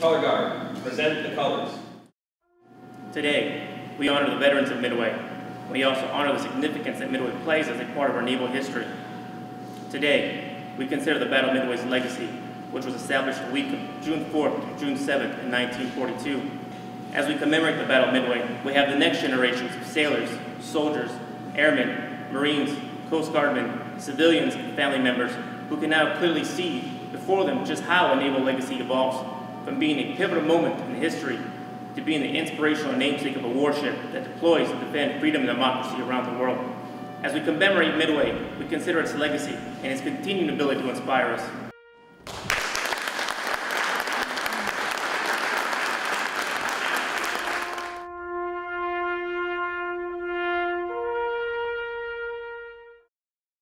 Color Guard, present the colors. Today, we honor the veterans of Midway. We also honor the significance that Midway plays as a part of our naval history. Today, we consider the Battle of Midway's legacy, which was established the week of June 4th to June 7th in 1942. As we commemorate the Battle of Midway, we have the next generations of sailors, soldiers, airmen, Marines, Coast Guardmen, civilians, and family members who can now clearly see before them just how a naval legacy evolves from being a pivotal moment in history to being the inspirational namesake of a warship that deploys to defend freedom and democracy around the world. As we commemorate Midway, we consider its legacy and its continuing ability to inspire us.